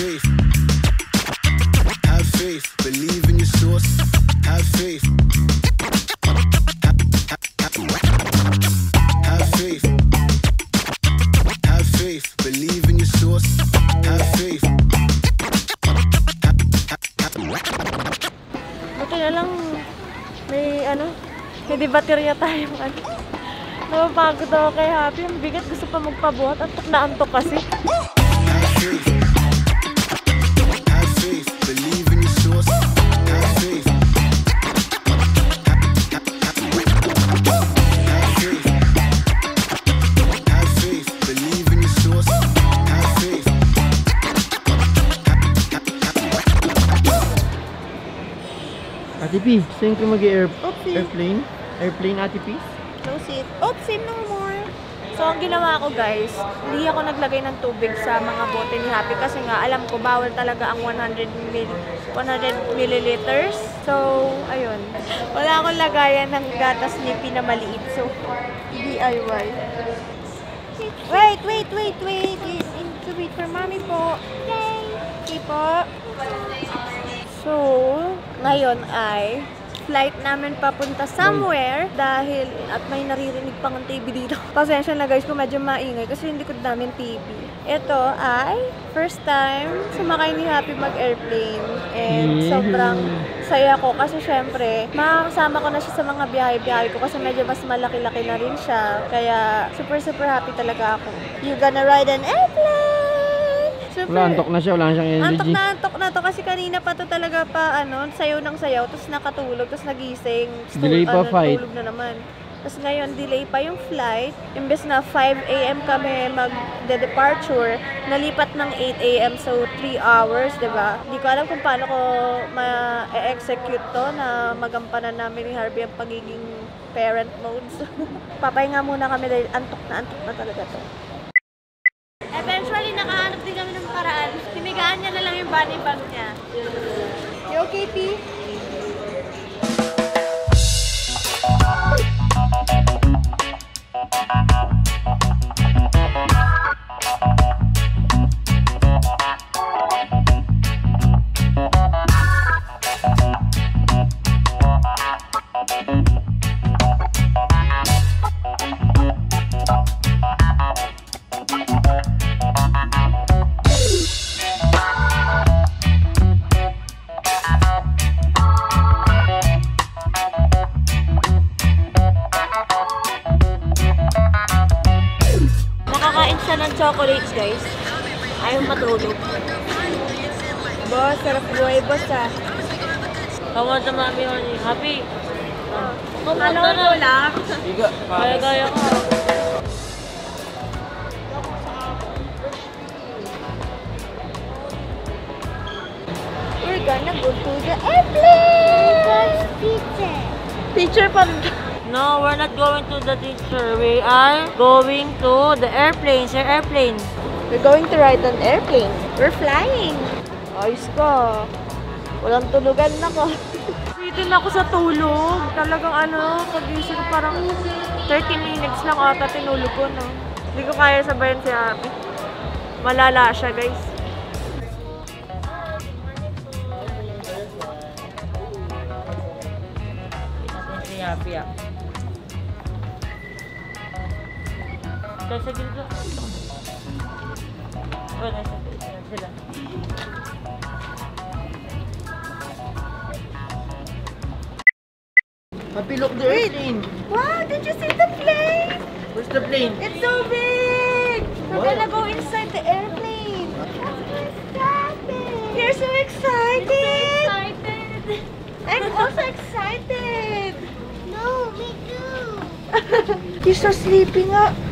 faith. Have faith. Believe in your source. Have faith. Have faith. Have faith. Believe in your source. Have faith. Buti na lang, may ano, hindi baterya tayo. Ano. Napapagod ako kay Happy. Ang bigat gusto pa magpabuhat. Antok na antok kasi. Have faith. Ate P, saan ka mag-air Oopsie. airplane? Airplane, Ate P? No seat. Oopsie, no more. So, ang ginawa ko guys, hindi ako naglagay ng tubig sa mga bote ni Happy kasi nga alam ko bawal talaga ang 100 mil 100 milliliters. So, ayun. Wala akong lagayan ng gatas nipi na maliit. So, DIY. Wait, wait, wait, wait. You need to wait for mommy po. Okay. Okay po. So, ngayon ay flight namin papunta somewhere dahil at may naririnig pang ang TV dito. Pasensya na guys kung medyo maingay kasi hindi ko namin TV. Ito ay first time sumakay ni Happy mag-airplane and Yeah. sobrang saya ko kasi syempre makakasama ko na siya sa mga biyahe-biyahe ko kasi medyo mas malaki-laki na rin siya. Kaya super super happy talaga ako. You gonna ride an airplane! Super. Wala, antok na siya. Wala siyang energy. Antok na antok na to kasi kanina pa to talaga pa ano, sayaw ng sayaw, tapos nakatulog, tapos nagising. Stu- Delay pa ano, fight. Tulog na naman. Tapos ngayon, delay pa yung flight. Imbes na 5 a.m. kami mag-departure, nalipat ng 8 a.m. so 3 hours, di ba? Hindi ko alam kung paano ko ma-execute to na magampanan namin ni Harvey ang pagiging parent modes. Papahinga muna kami dahil antok na antok na talaga to. Na lang siya ng chocolates, guys. Ayaw matulog. Boss, sarap buhay, boss, ah. Tawad na mami yun. Happy. Ano mo lang? Iga, Kaya kaya ko. We're gonna go to the airplane! Teacher pa. No, we're not going to the teacher. We are going to the airplane. Sir, airplane. We're going to ride an airplane. We're flying. Ayos ka. Walang tulugan na ko. Dito na ako sa tulog. Talagang ano, pagising parang 30 minutes lang ata tinulog ko, no? Hindi ko kaya sabayan si Abby. Malala siya, guys. Si Happy ah. Nasa gilid Oh, nasa gilid sila. Happy, look the airplane. Wow, did you see the plane? Where's the plane? It's so big! We're Wow. gonna go inside the airplane. You're so excited! excited! I'm also excited! No, me too! You're so sleepy nga.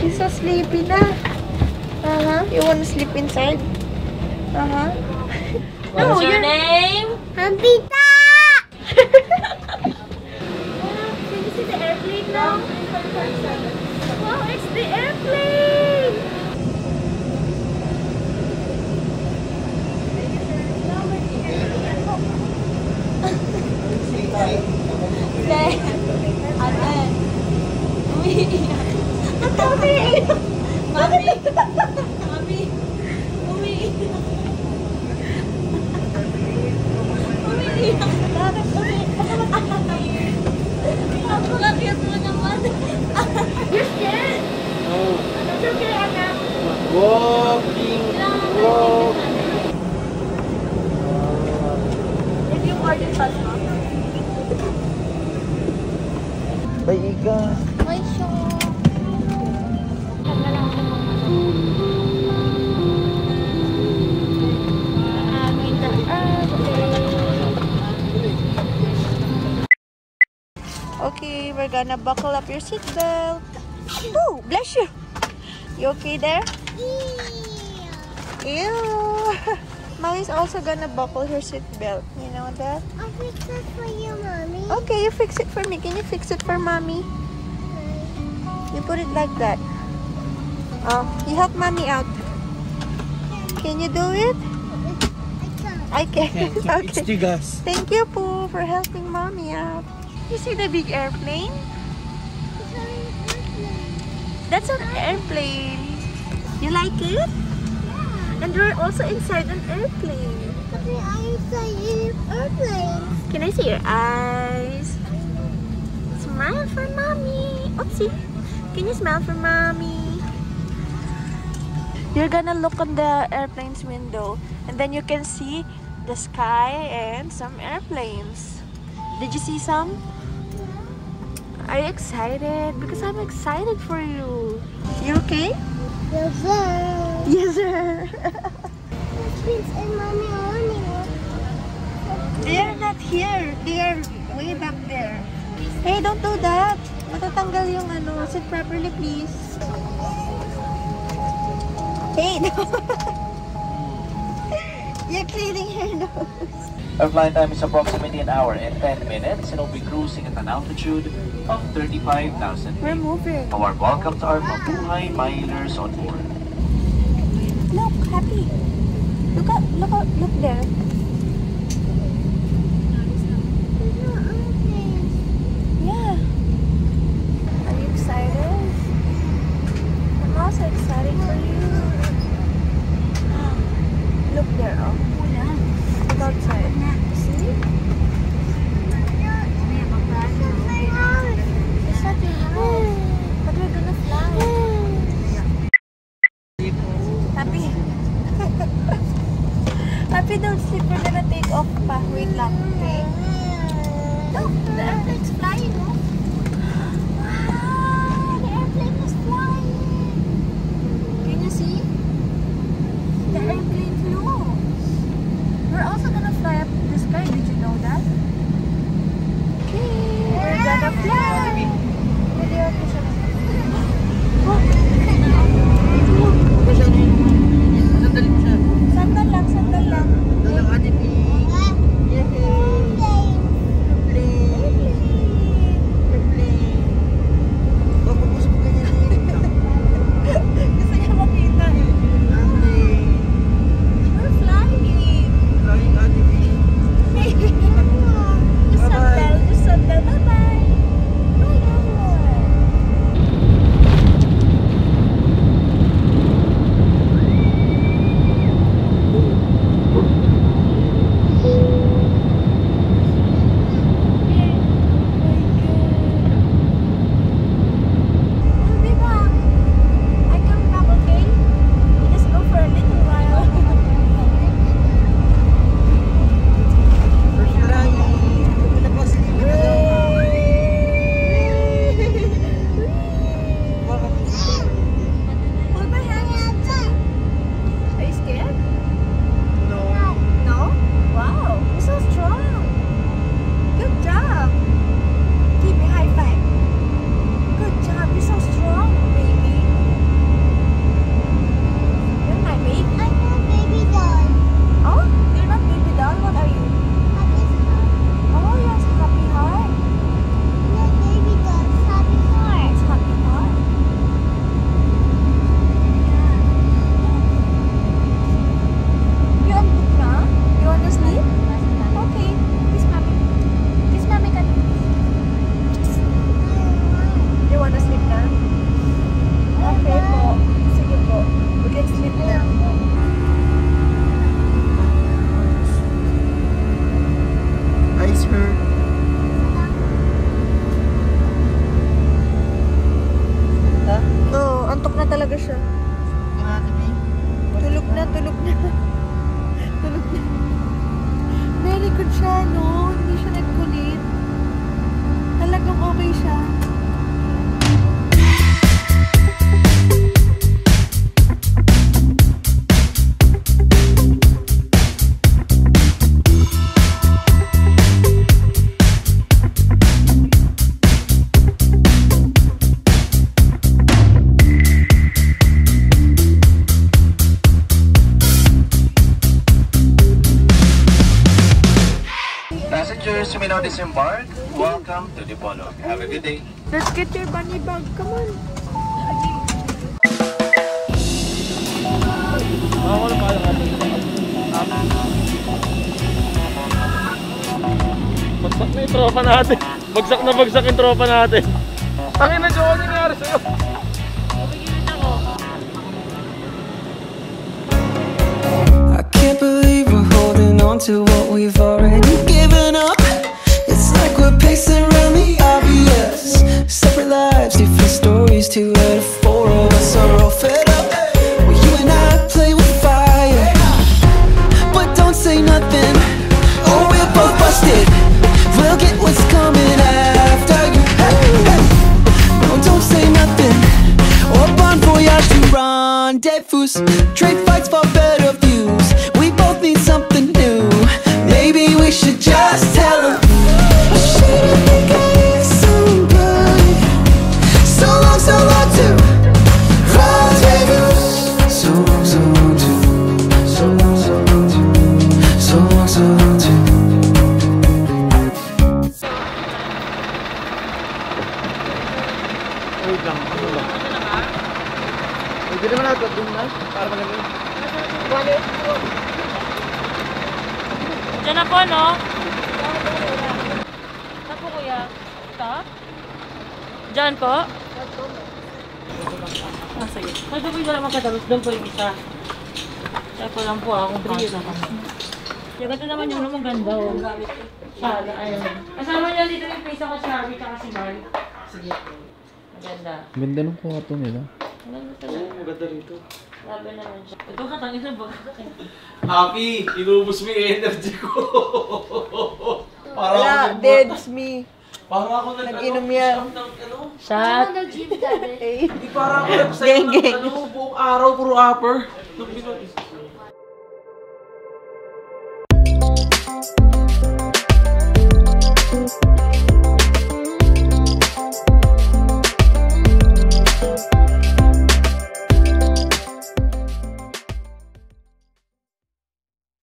She's so sleepy na. Uh-huh. You wanna sleep inside? Uh-huh. What's your name? Hambita! Can you see the airplane now? Wow, it's the airplane! In the airplane. Okay, we're gonna buckle up your seatbelt. Oh, bless you. You okay there? Ew. Mommy's also gonna buckle her seatbelt. You know that? I'll fix it for you, mommy. Okay, you fix it for me. Can you fix it for mommy? You put it like that. Oh, you help mommy out. Can you do it? I can. It's okay. tigas. Thank you, Pooh, for helping mommy out. You see the big airplane? That's an airplane. You like it? And we're also inside an airplane. Okay, I say in airplane. Can I see your eyes? Smile for mommy. Oopsie. Can you smile for mommy? You're gonna look on the airplane's window and then you can see the sky and some airplanes. Did you see some? Are you excited? Because I'm excited for you. You okay? Yes, sir. Yes, sir. Prince and mommy only. They're not here. They are way back there. Hey, don't do that. Matatanggal yung ano. Sit properly, please. Hey, no. You're cleaning her nose. Our flight time is approximately an hour and 10 minutes and we'll be cruising at an altitude of 35,000 We're feet. moving. A warm welcome to our Mabuhay Milers on board. Look, happy. Look at, look at, look there. Yeah. Are you excited? I'm also excited for you. Look there, oh. Okay. Passengers who may now disembark, welcome to Dipolog. Have a good day. Let's get your bunny bag. Come on. Bagsak na yung tropa natin. Bagsak na bagsak yung tropa natin. Tangin na, Joe, ano nangyari sa'yo? I can't believe we're holding on to what we've already we're around the obvious. Separate lives, different stories. Two out of four of us are all fed up. Well, you and I play with fire, but don't say nothing. Oh, we're both busted. We'll get what's coming after you. No, don't say nothing. Or bon voyage to rendezvous. Trade Diyan na po, no? Saan po, kuya? Ito? Diyan po? Ah, sige. Pwede po yung naman kadabos. Doon po yung isa. Kaya po lang po ako. Brio naman. Yung ganito naman yung naman ganda. Oh. Sana, ayun. Kasama niya dito yung face ako, Charlie, tsaka si Mark. Sige. Maganda. Ganda ng kwarto nila. Maganda talaga. Maganda rito. Laban naman siya. Ito ka, tangin na ba? Happy! Inubos mo yung energy ko! Para Wala, ako deads me. Para ako nag ano, Nag-inom ano, yan. push-up ano. Shot. nag-gym dati? Eh, Di para ako nagsayo ng Geng-geng. Ano, ano, buong araw, puro upper. Nung pinon-